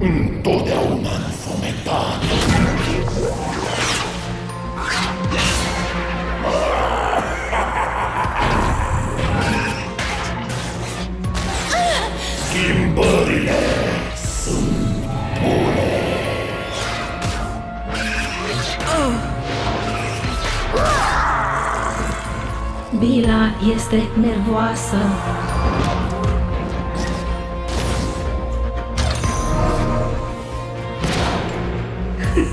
Întotdeauna înfometat. Schimbările sunt bune. Bila este nervoasă. Bun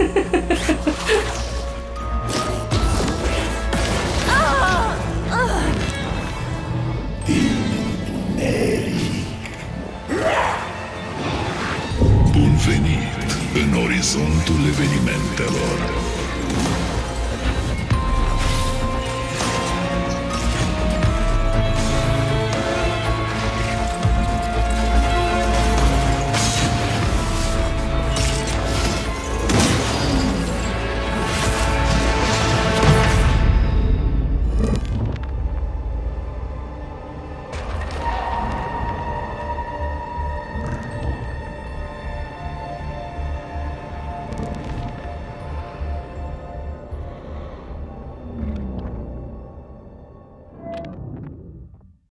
venit în orizontul evenimentelor.